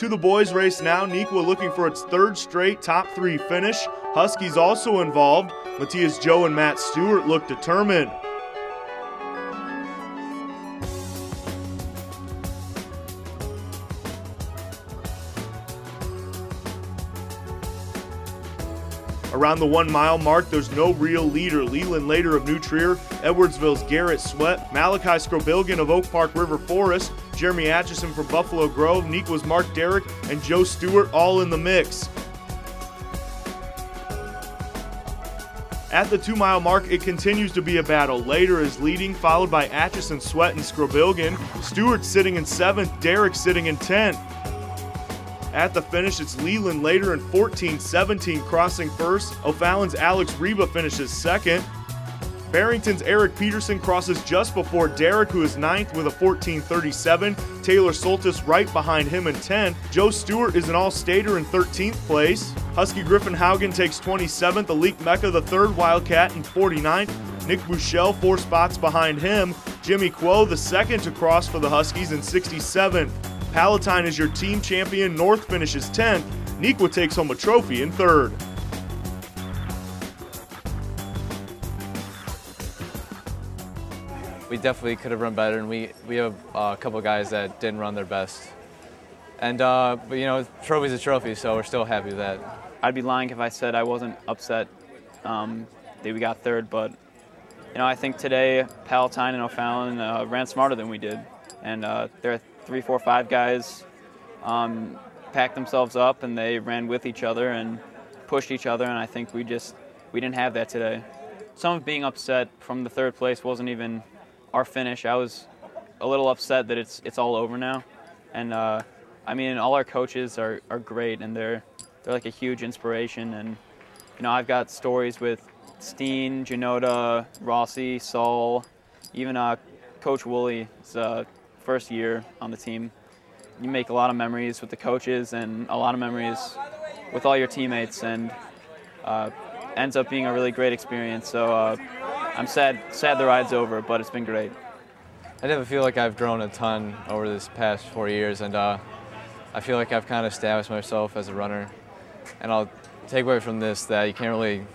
To the boys race now, Neuqua looking for its third straight top three finish. Huskies also involved. Matthias Joe and Matt Stewart look determined. Around the one mile mark, there's no real leader. Leland Later of New Trier, Edwardsville's Garrett Sweat, Malachi Skrobilgan of Oak Park River Forest, Jeremy Atchison from Buffalo Grove, Neuqua's Mark Derrick, and Joe Stewart all in the mix. At the two mile mark, it continues to be a battle. Later is leading, followed by Atchison, Sweat, and Skrobilgan. Stewart sitting in seventh, Derrick sitting in 10th. At the finish, it's Leland Later in 14 17 crossing first. O'Fallon's Alex Reba finishes second. Barrington's Eric Peterson crosses just before Derrick, who is ninth with a 14.37. Taylor Soltis right behind him in 10th. Joe Stewart is an all-stater in 13th place. Husky Griffin Haugen takes 27th. Alik Mecca, the third Wildcat, in 49th. Nick Bouchel, four spots behind him. Jimmy Quo, the second to cross for the Huskies, in 67th. Palatine is your team champion. North finishes 10th. Neuqua takes home a trophy in third. We definitely could have run better, and we, we have uh, a couple guys that didn't run their best. And, uh, but you know, trophy's a trophy, so we're still happy with that. I'd be lying if I said I wasn't upset um, that we got third, but you know, I think today Palatine and O'Fallon uh, ran smarter than we did, and uh, they're three, four, five guys um, packed themselves up and they ran with each other and pushed each other. And I think we just we didn't have that today. Some of being upset from the third place wasn't even our finish. I was a little upset that it's it's all over now. And uh, I mean, all our coaches are, are great and they're they're like a huge inspiration. And you know, I've got stories with Steen, Janota, Rossi, Saul, even uh, Coach Woolley. Uh, first year on the team, you make a lot of memories with the coaches and a lot of memories with all your teammates, and uh, ends up being a really great experience. So uh, I'm sad, sad the ride's over, but it's been great. I definitely feel like I've grown a ton over this past four years, and uh, I feel like I've kind of established myself as a runner. And I'll take away from this that you can't really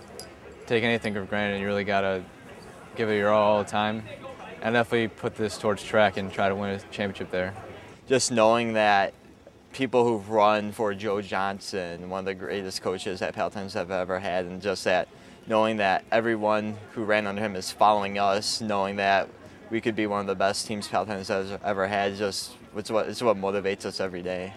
take anything for granted. You really got to give it your all all the time and definitely put this towards track and try to win a championship there. Just knowing that people who've run for Joe Johnson, one of the greatest coaches that Palatines have ever had, and just that knowing that everyone who ran under him is following us, knowing that we could be one of the best teams Palatines has ever had, just it's what, it's what motivates us every day.